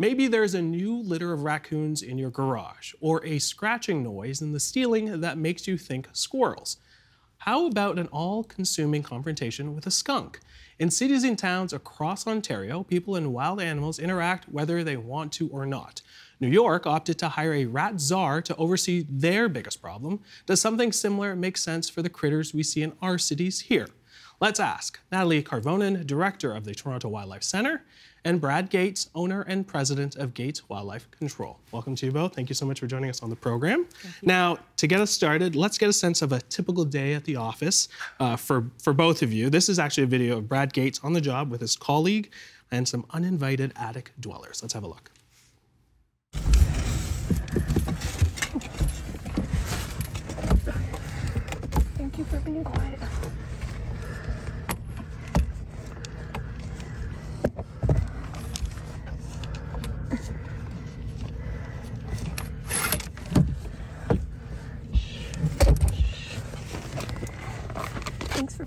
Maybe there's a new litter of raccoons in your garage, or a scratching noise in the ceiling that makes you think squirrels. How about an all consuming confrontation with a skunk? In cities and towns across Ontario, people and wild animals interact whether they want to or not. New York opted to hire a rat czar to oversee their biggest problem. Does something similar make sense for the critters we see in our cities here? Let's ask Nathalie Karvonen, director of the Toronto Wildlife Centre, and Brad Gates, owner and president of Gates Wildlife Control. Welcome to you both. Thank you so much for joining us on the program. Now, to get us started, let's get a sense of a typical day at the office uh, for, for both of you. This is actually a video of Brad Gates on the job with his colleague and some uninvited attic dwellers. Let's have a look. Thank you for being quiet.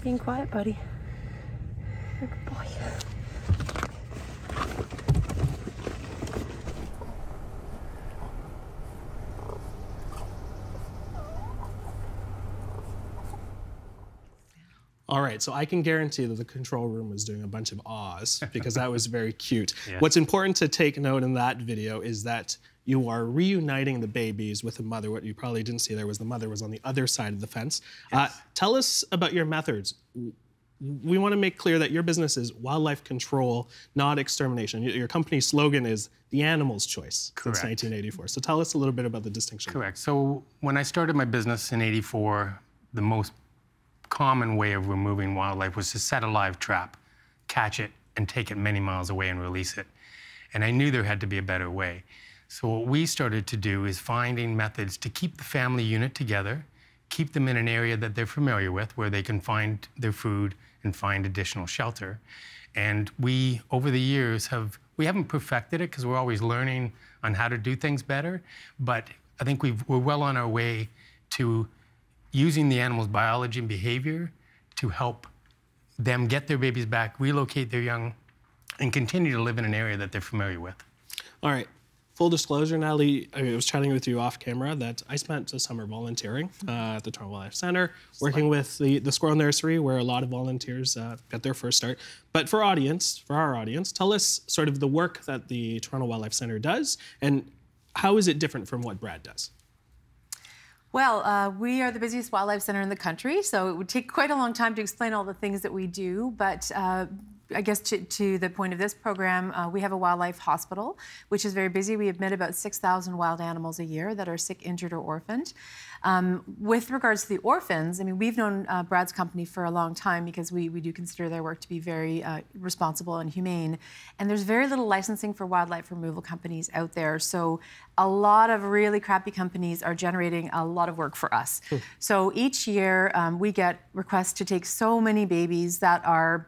Being quiet, buddy. You're a good boy. All right, so I can guarantee that the control room was doing a bunch of ahs because that was very cute. What's important to take note in that video is that you are reuniting the babies with the mother. What you probably didn't see there was the mother was on the other side of the fence. Uh, tell us about your methods. We want to make clear that your business is wildlife control, not extermination. Your your company's slogan is the animal's choice Correct. since 1984. So tell us a little bit about the distinction. Correct. So when I started my business in 84, the most common way of removing wildlife was to set a live trap, catch it, and take it many miles away and release it. And I knew there had to be a better way. So what we started to do is finding methods to keep the family unit together, keep them in an area that they're familiar with where they can find their food and find additional shelter. And we, over the years, have we haven't perfected it because we're always learning on how to do things better. But I think we've, we're well on our way to using the animal's biology and behavior to help them get their babies back, relocate their young, and continue to live in an area that they're familiar with. All right. Full disclosure, Nathalie, I was chatting with you off camera that I spent a summer volunteering uh, at the Toronto Wildlife Centre, working with the, the Squirrel Nursery, where a lot of volunteers uh, get their first start. But for audience, for our audience, tell us sort of the work that the Toronto Wildlife Centre does and how is it different from what Brad does? Well, uh, we are the busiest wildlife center in the country, so it would take quite a long time to explain all the things that we do. But uh, I guess to, to, the point of this program, uh, we have a wildlife hospital, which is very busy. We admit about 6,000 wild animals a year that are sick, injured, or orphaned. Um, with regards to the orphans, I mean, we've known uh, Brad's company for a long time because we, we do consider their work to be very uh, responsible and humane. And there's very little licensing for wildlife removal companies out there. So a lot of really crappy companies are generating a lot of work for us. So each year um, we get requests to take so many babies that are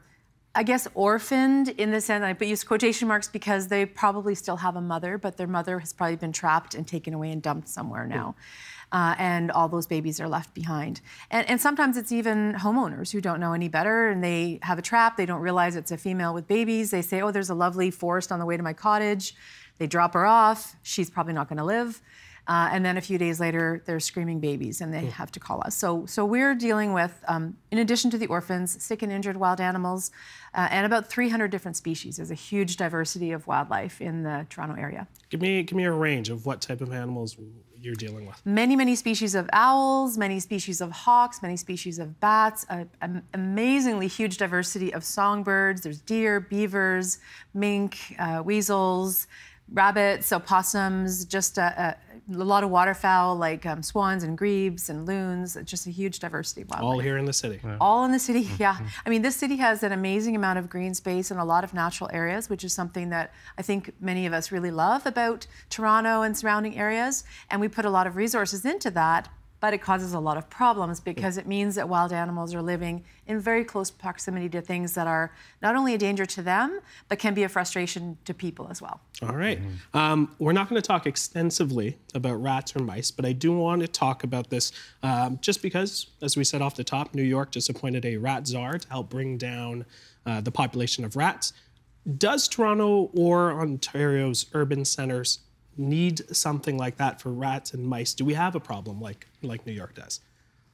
I guess orphaned in the sense, I put use quotation marks because they probably still have a mother, but their mother has probably been trapped and taken away and dumped somewhere now. Uh, and all those babies are left behind. And, and, sometimes it's even homeowners who don't know any better and they have a trap, they don't realize it's a female with babies. They say, oh, there's a lovely forest on the way to my cottage. They drop her off, she's probably not gonna live. Uh, and then a few days later, they're screaming babies, and they have to call us. So, so we're dealing with, um, in addition to the orphans, sick and injured wild animals, uh, and about 300 different species. There's a huge diversity of wildlife in the Toronto area. Give me, give me a range of what type of animals you're dealing with. Many, many species of owls, many species of hawks, many species of bats, an amazingly huge diversity of songbirds. There's deer, beavers, mink, uh, weasels, rabbits, opossums, just a, a, a lot of waterfowl like um, swans and grebes and loons. Uh, just a huge diversity of wildlife. All here in the city. Yeah. All in the city, mm-hmm. yeah. Mm-hmm. I mean, this city has an amazing amount of green space and a lot of natural areas, which is something that I think many of us really love about Toronto and surrounding areas. And we put a lot of resources into that but it causes a lot of problems because it means that wild animals are living in very close proximity to things that are not only a danger to them, but can be a frustration to people as well. All right. Um, we're not going to talk extensively about rats or mice, but I do want to talk about this um, just because, as we said off the top, New York just appointed a rat czar to help bring down uh, the population of rats. Does Toronto or Ontario's urban centers need something like that for rats and mice? Do we have a problem like like New York does?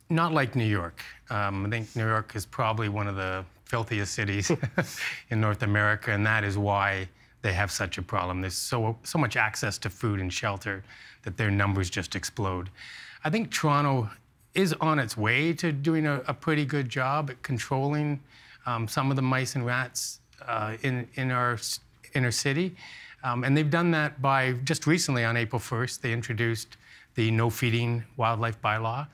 Not like New York. Um, I think New York is probably one of the filthiest cities in North America, and that is why they have such a problem. There's so so much access to food and shelter that their numbers just explode. I think Toronto is on its way to doing a, a pretty good job at controlling um, some of the mice and rats uh, in in our inner city, um, and they've done that by just recently on April 1st they introduced the no feeding wildlife bylaw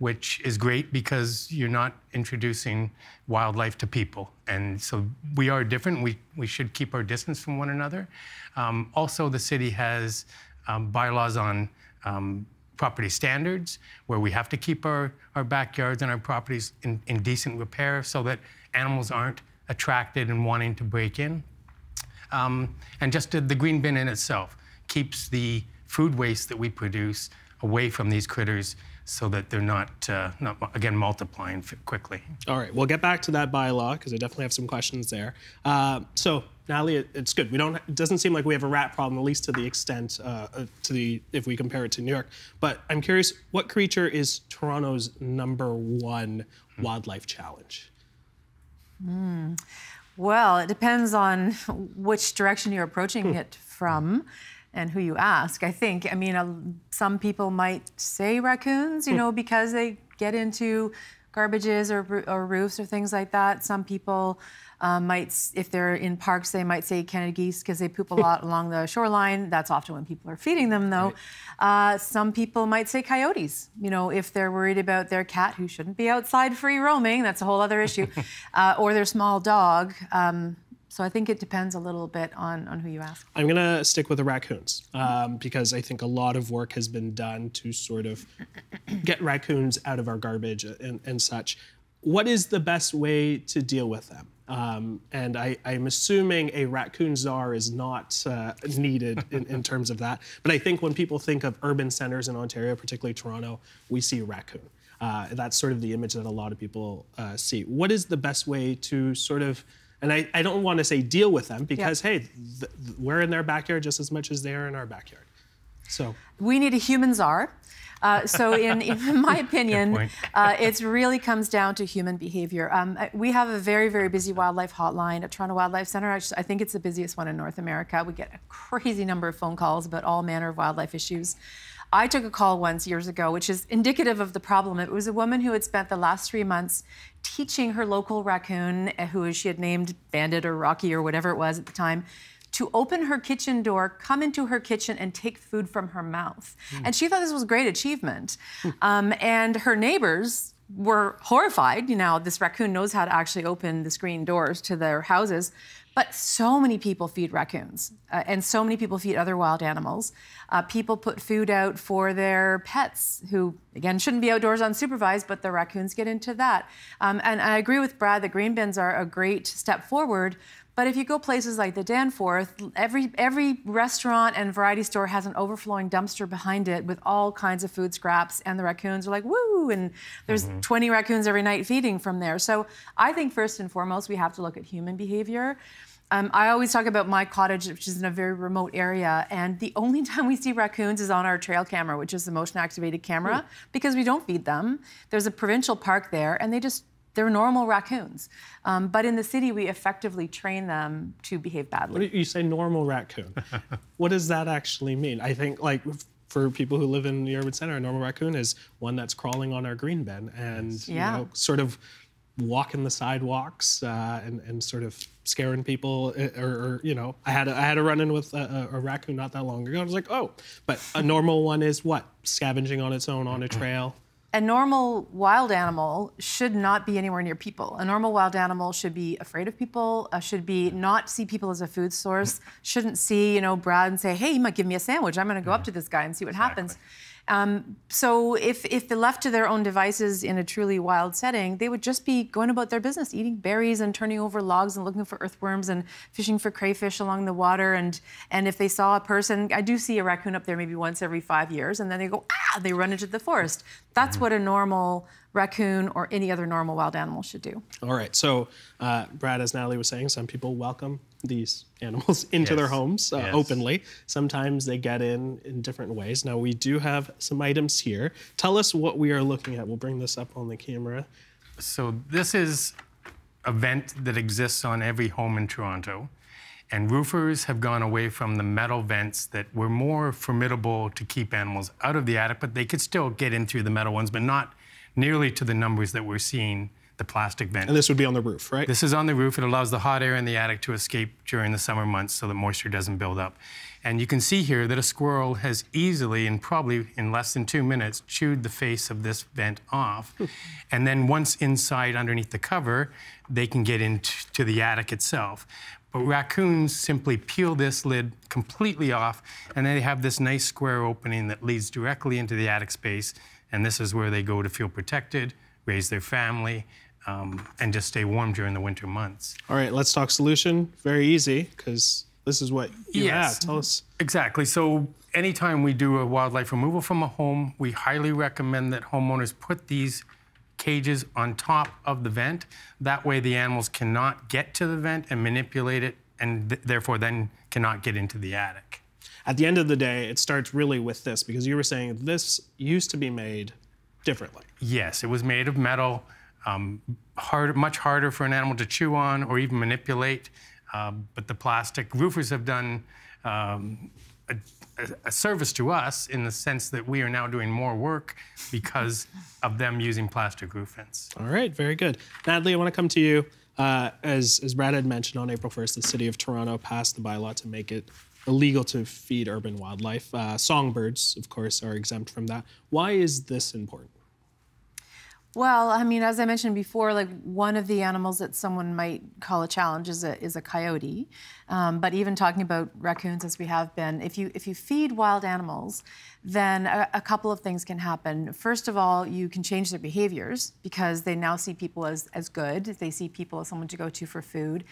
which is great because you're not introducing wildlife to people. And so we are different. We, we should keep our distance from one another. Um, also, the city has um, bylaws on um, property standards where we have to keep our, our backyards and our properties in, in decent repair so that animals aren't attracted and wanting to break in. Um, and just the green bin in itself keeps the food waste that we produce away from these critters so that they're not, uh, not again, multiplying quickly. All right, we'll get back to that bylaw because I definitely have some questions there. Uh, so, Nathalie, it, it's good. We don't. It doesn't seem like we have a rat problem, at least to the extent uh, uh, to the if we compare it to New York. But I'm curious, what creature is Toronto's number one hmm. wildlife challenge? Mm. Well, it depends on which direction you're approaching hmm. it from and who you ask. I think, I mean, uh, some people might say raccoons, you hmm. know, because they get into garbages or, or roofs or things like that. Some people um, might, if they're in parks, they might say Canada geese because they poop a lot along the shoreline. That's often when people are feeding them, though. Right. Uh, some people might say coyotes, you know, if they're worried about their cat who shouldn't be outside free roaming. That's a whole other issue. uh, or their small dog. Um, so I think it depends a little bit on, on who you ask. I'm going to stick with the raccoons um, because I think a lot of work has been done to sort of get raccoons out of our garbage and, and such. What is the best way to deal with them? Um, and I, am assuming a raccoon czar is not uh, needed in, in, terms of that. But I think when people think of urban centers in Ontario, particularly Toronto, we see raccoon. Uh, that's sort of the image that a lot of people uh, see. What is the best way to sort of and I, I don't want to say deal with them because, hey, th- th- we're in their backyard just as much as they are in our backyard. So we need a human czar. Uh, so, in, in, my opinion, uh, it really comes down to human behavior. Um, we have a very, very busy wildlife hotline at Toronto Wildlife Center. I, just, I, think it's the busiest one in North America. We get a crazy number of phone calls about all manner of wildlife issues. I took a call once years ago, which is indicative of the problem. It was a woman who had spent the last three months teaching her local raccoon, eh, who she had named Bandit or Rocky or whatever it was at the time, to open her kitchen door, come into her kitchen, and take food from her mouth. Mm. And she thought this was a great achievement. Mm. Um, and her neighbors were horrified. You know, this raccoon knows how to actually open the screen doors to their houses. But so many people feed raccoons, uh, and so many people feed other wild animals. Uh, people put food out for their pets, who, again, shouldn't be outdoors unsupervised, but the raccoons get into that. Um, and I agree with Brad that green bins are a great step forward. But if you go places like the Danforth, every every restaurant and variety store has an overflowing dumpster behind it with all kinds of food scraps, and the raccoons are like woo, and there's mm-hmm. 20 raccoons every night feeding from there. So I think first and foremost we have to look at human behavior. Um, I always talk about my cottage, which is in a very remote area, and the only time we see raccoons is on our trail camera, which is the motion activated camera, mm. because we don't feed them. There's a provincial park there, and they just they're normal raccoons. Um, but in the city, we effectively train them to behave badly. You say normal raccoon. what does that actually mean? I think, like, for people who live in the urban center, a normal raccoon is one that's crawling on our green bin and, yeah. you know, sort of walking the sidewalks uh, and, and sort of scaring people uh, or, or, you know i had a, I had a run-in with a, a, raccoon not that long ago i was like oh but a normal one is what scavenging on its own on a trail a normal wild animal should not be anywhere near people. A normal wild animal should be afraid of people, uh, should be not see people as a food source, shouldn't see, you know, Brad and say, hey, you might give me a sandwich. I'm going to go up to this guy and see what exactly. happens. Um, so if, if they're left to their own devices in a truly wild setting, they would just be going about their business, eating berries and turning over logs and looking for earthworms and fishing for crayfish along the water. And, and if they saw a person, I do see a raccoon up there maybe once every five years, and then they go, ah, they run into the forest. That's mm-hmm. what a normal raccoon or any other normal wild animal should do. All right. So, uh, Brad, as Nathalie was saying, some people welcome these animals into their homes uh, Yes. openly. Sometimes they get in in different ways. Now we do have some items here. Tell us what we are looking at. We'll bring this up on the camera. So this is a vent that exists on every home in Toronto. And roofers have gone away from the metal vents that were more formidable to keep animals out of the attic, but they could still get in through the metal ones, but not nearly to the numbers that we're seeing the plastic vent. And this would be on the roof, right? This is on the roof. It allows the hot air in the attic to escape during the summer months so the moisture doesn't build up. And you can see here that a squirrel has easily, and probably in less than two minutes, chewed the face of this vent off. Hmm. and then once inside underneath the cover, they can get into the attic itself. But raccoons simply peel this lid completely off, and then they have this nice square opening that leads directly into the attic space. And this is where they go to feel protected, raise their family, um, and just stay warm during the winter months. All right, let's talk solution. Very easy because this is what you Yes. have. Tell us. Exactly. So anytime we do a wildlife removal from a home, we highly recommend that homeowners put these cages on top of the vent. That way the animals cannot get to the vent and manipulate it and th- therefore then cannot get into the attic. At the end of the day, it starts really with this because you were saying this used to be made differently. Yes, it was made of metal, um, hard, much harder for an animal to chew on or even manipulate. Uh, but the plastic roofers have done um, a, a- service to us in the sense that we are now doing more work because of them using plastic roof vents. All right, very good. Nathalie, I want to come to you. Uh, as, as Brad had mentioned, on April 1st, the city of Toronto passed the bylaw to make it illegal to feed urban wildlife. Uh, songbirds, of course, are exempt from that. Why is this important? Well, I mean, as I mentioned before, like one of the animals that someone might call a challenge is a is a coyote. Um, but even talking about raccoons, as we have been, if you if you feed wild animals, then a, a couple of things can happen. First of all, you can change their behaviors because they now see people as as good. They see people as someone to go to for food,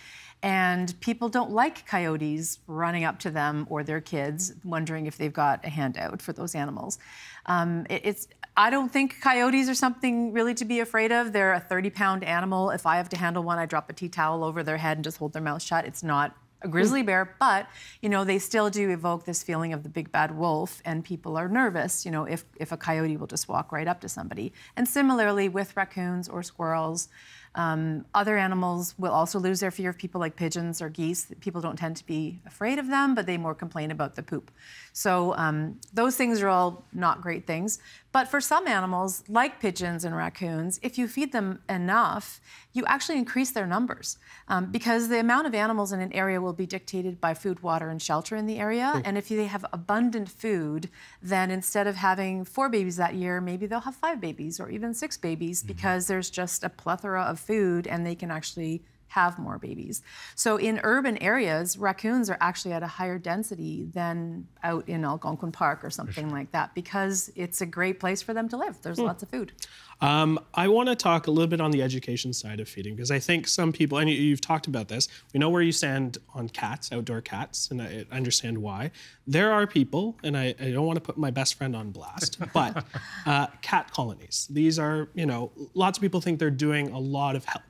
and people don't like coyotes running up to them or their kids, wondering if they've got a handout for those animals. Um, it- it's I don't think coyotes are something really to be afraid of. They're a 30 pound animal. If I have to handle one, I drop a tea towel over their head and just hold their mouth shut. It's not a grizzly hmm. bear, but you know they still do evoke this feeling of the big bad wolf, and people are nervous. You know if if a coyote will just walk right up to somebody. And similarly with raccoons or squirrels, um, other animals will also lose their fear of people, like pigeons or geese. People don't tend to be afraid of them, but they more complain about the poop. So um, those things are all not great things. But for some animals, like pigeons and raccoons, if you feed them enough, you actually increase their numbers um, because the amount of animals in an area will be dictated by food, water, and shelter in the area. And if they have abundant food, then instead of having four babies that year, maybe they'll have five babies or even six babies because there's just a plethora of food and they can actually have more babies. So in urban areas, raccoons are actually at a higher density than out in Algonquin Park or something like that because it's a great place for them to live. There's lots of food. Um, I want to talk a little bit on the education side of feeding because I think some people, and you- you've talked about this, we know where you stand on cats, outdoor cats, and I I understand why. There are people, and I, I don't want to put my best friend on blast, but uh, cat colonies. These are, you know, lots of people think they're doing a lot of help,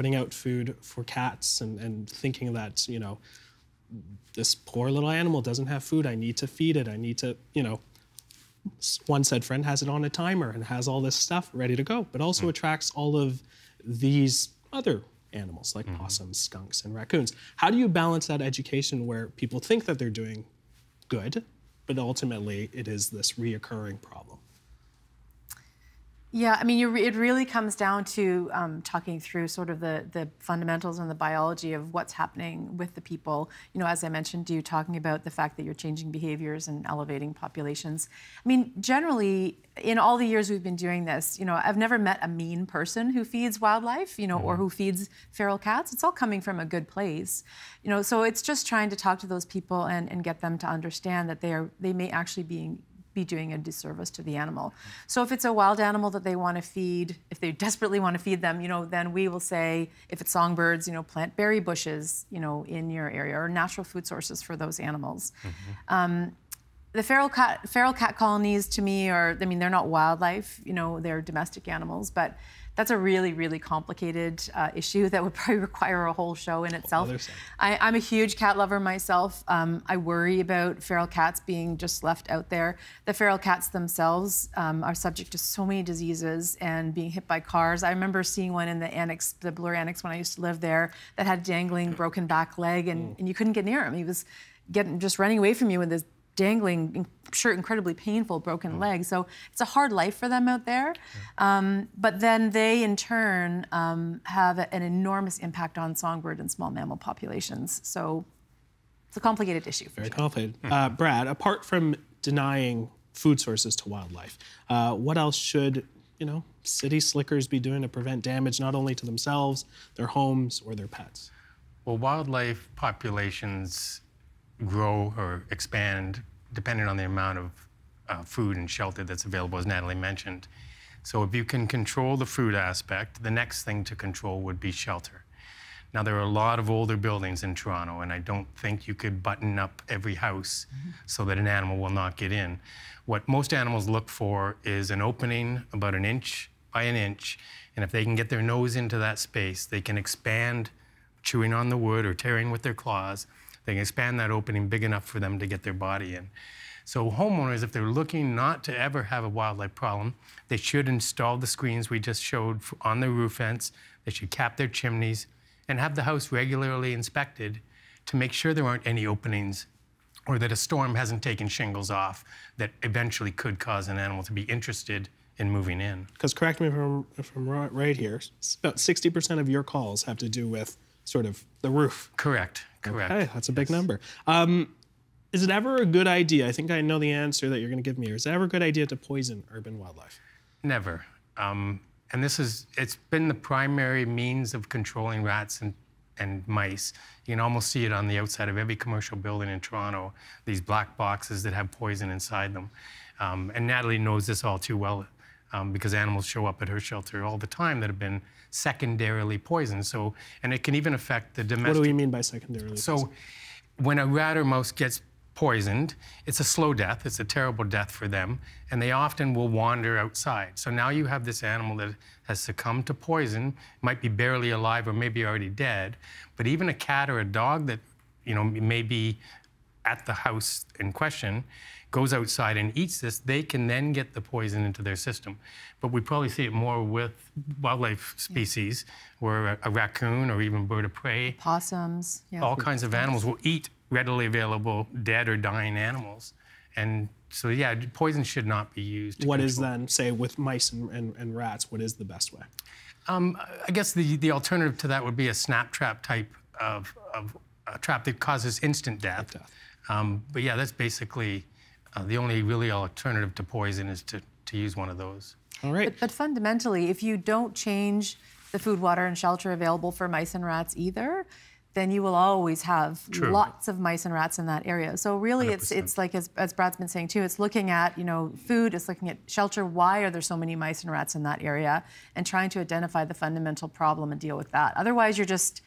putting out food for cats and, and thinking that, you know, this poor little animal doesn't have food. I need to feed it. I need to, you know, one said friend has it on a timer and has all this stuff ready to go, but also hmm. attracts all of these other animals like hmm. possums, skunks, and raccoons. How do you balance that education where people think that they're doing good, but ultimately it is this reoccurring problem? Yeah, I mean, you re- it really comes down to um, talking through sort of the, the fundamentals and the biology of what's happening with the people. You know, as I mentioned to you, talking about the fact that you're changing behaviors and elevating populations. I mean, generally, in all the years we've been doing this, you know, I've never met a mean person who feeds wildlife, you know, or who feeds feral cats. It's all coming from a good place, you know. So it's just trying to talk to those people and, and get them to understand that they are they may actually be be doing a disservice to the animal. So if it's a wild animal that they want to feed, if they desperately want to feed them, you know, then we will say if it's songbirds, you know, plant berry bushes, you know, in your area or natural food sources for those animals. Um, the feral cat feral cat colonies to me are I mean they're not wildlife, you know, they're domestic animals, but that's a really, really complicated uh, issue that would probably require a whole show in itself. I, am a huge cat lover myself. Um, I worry about feral cats being just left out there. The feral cats themselves um, are subject to so many diseases and being hit by cars. I remember seeing one in the annex, the Bloor Annex, when I used to live there, that had a dangling, broken back leg, and, and you couldn't get near him. He was getting just running away from you with this dangling, I'm sure incredibly painful, broken leg. So it's a hard life for them out there. Um, but then they, in turn, um, have an enormous impact on songbird and small mammal populations. So it's a complicated issue. for Very sure. complicated. Uh, Brad, apart from denying food sources to wildlife, uh, what else should you know city slickers be doing to prevent damage not only to themselves, their homes, or their pets? Well, wildlife populations grow or expand depending on the amount of uh, food and shelter that's available, as Nathalie mentioned. So if you can control the food aspect, the next thing to control would be shelter. Now, there are a lot of older buildings in Toronto, and I don't think you could button up every house so that an animal will not get in. What most animals look for is an opening about an inch by an inch, and if they can get their nose into that space, they can expand, chewing on the wood or tearing with their claws. They can expand that opening big enough for them to get their body in. So homeowners, if they're looking not to ever have a wildlife problem, they should install the screens we just showed on the roof vents. They should cap their chimneys and have the house regularly inspected to make sure there aren't any openings or that a storm hasn't taken shingles off that eventually could cause an animal to be interested in moving in. Because correct me if I'm, if I'm right here, about 60% of your calls have to do with sort of the roof. Correct. Correct. Hey, that's a big number. Um, is it ever a good idea? I think I know the answer that you're going to give me. Is it ever a good idea to poison urban wildlife? Never. Um, and this is, it's been the primary means of controlling rats and, and mice. You can almost see it on the outside of every commercial building in Toronto, these black boxes that have poison inside them. Um, and Nathalie knows this all too well um, because animals show up at her shelter all the time that have been secondarily poisoned. So, and it can even affect the domestic. What do we mean by secondarily? So, when a rat or mouse gets poisoned, it's a slow death. It's a terrible death for them, and they often will wander outside. So now you have this animal that has succumbed to poison, might be barely alive or maybe already dead. But even a cat or a dog that you know may be at the house in question goes outside and eats this, they can then get the poison into their system. But we probably see it more with wildlife species, where a, a raccoon or even bird of prey Possums. Yeah. all kinds of animals will eat readily available dead or dying animals. And so, yeah, poison should not be used. to what is control- then, say, with mice and, and, and rats, what is the best way? Um, I guess the, the alternative to that would be a snap trap type of, of a trap that causes instant death. death. Um, but yeah, that's basically uh, the only really alternative to poison is to, to use one of those. All right. But, but fundamentally, if you don't change the food, water, and shelter available for mice and rats either, then you will always have True. lots of mice and rats in that area. So really, it's it's like as, as Brad's been saying too. It's looking at you know food. It's looking at shelter. Why are there so many mice and rats in that area? And trying to identify the fundamental problem and deal with that. Otherwise, you're just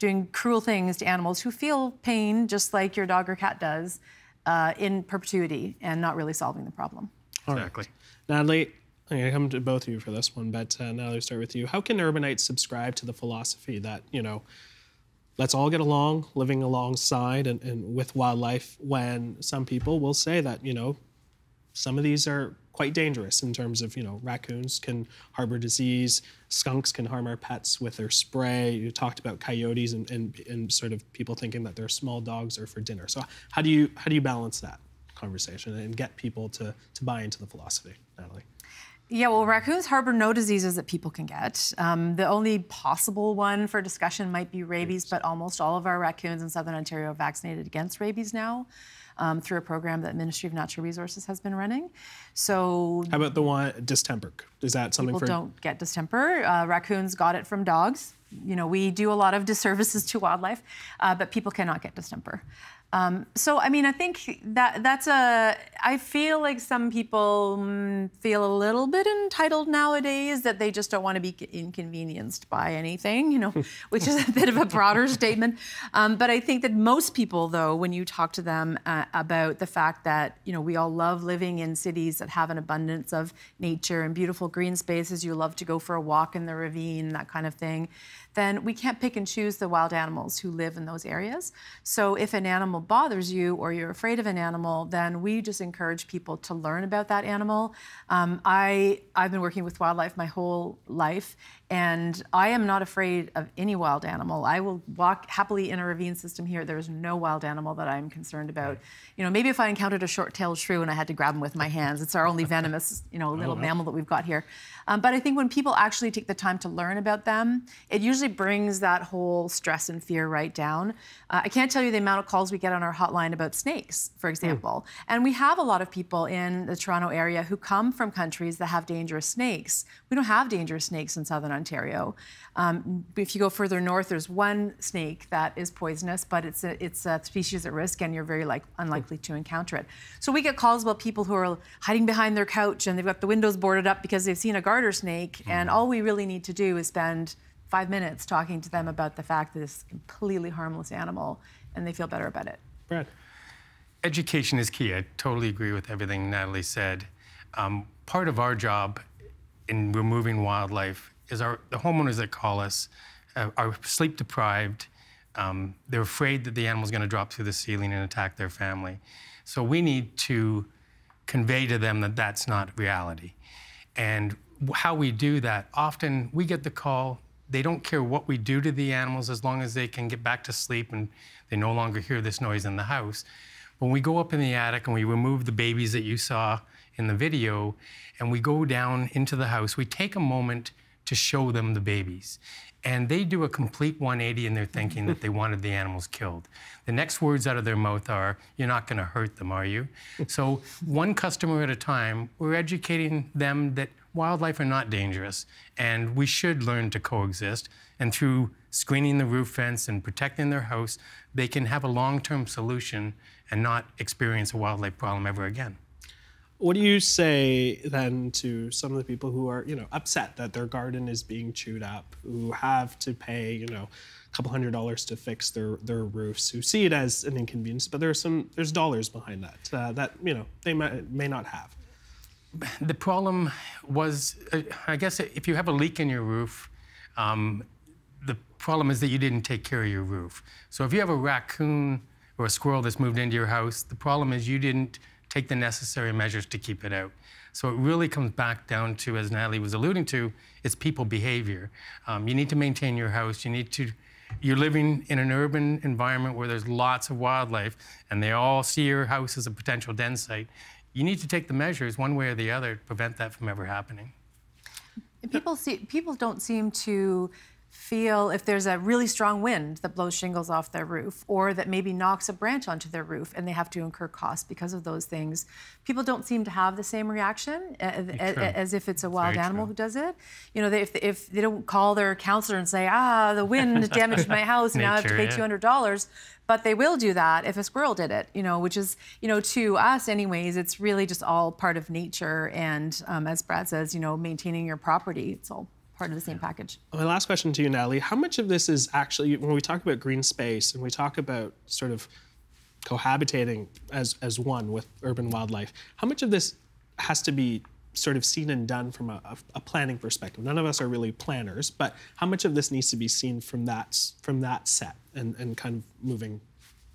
doing cruel things to animals who feel pain just like your dog or cat does uh, in perpetuity and not really solving the problem. Exactly. Nathalie, I'm going to come to both of you for this one, but uh, Nathalie, start with you. How can urbanites subscribe to the philosophy that, you know, let's all get along, living alongside and, and with wildlife, when some people will say that, you know, some of these are quite dangerous in terms of, you know, raccoons can harbor disease, skunks can harm our pets with their spray. You talked about coyotes and, and, and sort of people thinking that their small dogs are for dinner. So how do you how do you balance that conversation and get people to, to buy into the philosophy, Nathalie? Yeah, well, raccoons harbor no diseases that people can get. Um, the only possible one for discussion might be rabies, but almost all of our raccoons in southern Ontario are vaccinated against rabies now um, through a program that Ministry of Natural Resources has been running. So How about the one distemper? Is that something for people for don't get distemper. Uh, raccoons got it from dogs. You know, we do a lot of disservices to wildlife, uh, but people cannot get distemper. Um, so, I mean, I think that that's a. I feel like some people mm, feel a little bit entitled nowadays that they just don't want to be inconvenienced by anything, you know, which is a bit of a broader statement. Um, but I think that most people, though, when you talk to them uh, about the fact that you know we all love living in cities that have an abundance of nature and beautiful green spaces. You love to go for a walk in the ravine, that kind of thing. Then we can't pick and choose the wild animals who live in those areas. So if an animal bothers you or you're afraid of an animal, then we just encourage people to learn about that animal. Um, I I've been working with wildlife my whole life, and I am not afraid of any wild animal. I will walk happily in a ravine system here. There is no wild animal that I'm concerned about. You know, maybe if I encountered a short-tailed shrew and I had to grab him with my hands, it's our only venomous, you know, little mammal that we've got here. Um, but I think when people actually take the time to learn about them, it usually brings that whole stress and fear right down. Uh, I can't tell you the amount of calls we get on our hotline about snakes, for example. And we have a lot of people in the Toronto area who come from countries that have dangerous snakes. We don't have dangerous snakes in southern Ontario. Um, if you go further north, there's one snake that is poisonous, but it's a, it's a species at risk, and you're very like, unlikely to encounter it. So we get calls about people who are hiding behind their couch and they've got the windows boarded up because they've seen a garter snake, and all we really need to do is spend five minutes talking to them about the fact that it's a completely harmless animal, and they feel better about it. Brad. Education is key. I totally agree with everything Nathalie said. Um, part of our job in removing wildlife is our the homeowners that call us uh, are sleep deprived. Um, they're afraid that the animal's going to drop through the ceiling and attack their family. So we need to convey to them that that's not reality. And how we do that, often we get the call. They don't care what we do to the animals as long as they can get back to sleep and they no longer hear this noise in the house. When we go up in the attic and we remove the babies that you saw in the video and we go down into the house, we take a moment to show them the babies. And they do a complete 180 in their thinking that they wanted the animals killed. The next words out of their mouth are, You're not going to hurt them, are you? so, one customer at a time, we're educating them that wildlife are not dangerous and we should learn to coexist. And through screening the roof fence and protecting their house, they can have a long term solution and not experience a wildlife problem ever again. What do you say then to some of the people who are, you know, upset that their garden is being chewed up, who have to pay, you know, a couple hundred dollars to fix their their roofs, who see it as an inconvenience, but there's some there's dollars behind that uh, that you know they may, may not have. The problem was, uh, I guess, if you have a leak in your roof, um, the problem is that you didn't take care of your roof. So if you have a raccoon or a squirrel that's moved into your house, the problem is you didn't take the necessary measures to keep it out. So it really comes back down to, as Nathalie was alluding to, it's people behavior. Um, you need to maintain your house. You need to, you're living in an urban environment where there's lots of wildlife and they all see your house as a potential den site. You need to take the measures one way or the other to prevent that from ever happening. People see people don't seem to feel if there's a really strong wind that blows shingles off their roof or that maybe knocks a branch onto their roof and they have to incur costs because of those things. People don't seem to have the same reaction as, as if it's a wild Very animal true. who does it. You know, they, if, if they don't call their councillor and say, ah, the wind damaged my house and now I have to pay yeah. $200. But they will do that if a squirrel did it, you know, which is, you know, to us, anyways, it's really just all part of nature. And um, as Brad says, you know, maintaining your property, it's all part of the same package. My last question to you, Nathalie: How much of this is actually when we talk about green space and we talk about sort of cohabitating as as one with urban wildlife? How much of this has to be sort of seen and done from a, a- a planning perspective? None of us are really planners, but how much of this needs to be seen from that from that set and, and kind of moving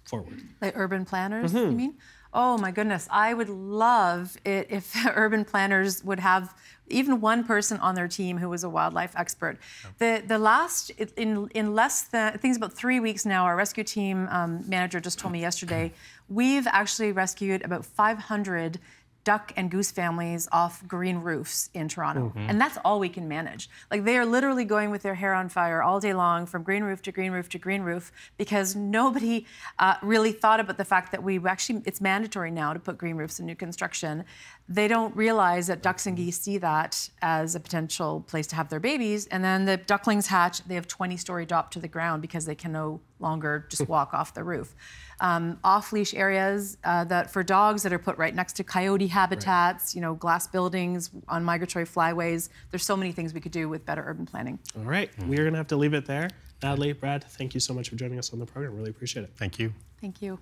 forward? Like urban planners, mm-hmm. you mean? Oh my goodness, I would love it if urban planners would have even one person on their team who was a wildlife expert. The the last in in less than I think it's about three weeks now. Our rescue team um, manager just told me yesterday we've actually rescued about 500 duck and goose families off green roofs in Toronto. And that's all we can manage. Like they are literally going with their hair on fire all day long from green roof to green roof to green roof because nobody uh, really thought about the fact that we actually, it's mandatory now to put green roofs in new construction. They don't realize that ducks and geese see that as a potential place to have their babies. And then the ducklings hatch, they have 20 story drop to the ground because they can no longer just walk off the roof. Um, off-leash areas uh, that for dogs that are put right next to coyote habitats, you know, glass buildings on migratory flyways. There's so many things we could do with better urban planning. All right, we're gonna have to leave it there. Nathalie, Brad, thank you so much for joining us on the program. Really appreciate it. Thank you. Thank you.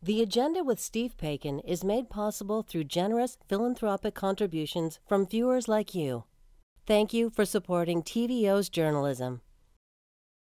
The Agenda with Steve Paikin is made possible through generous philanthropic contributions from viewers like you. Thank you for supporting TVO's journalism.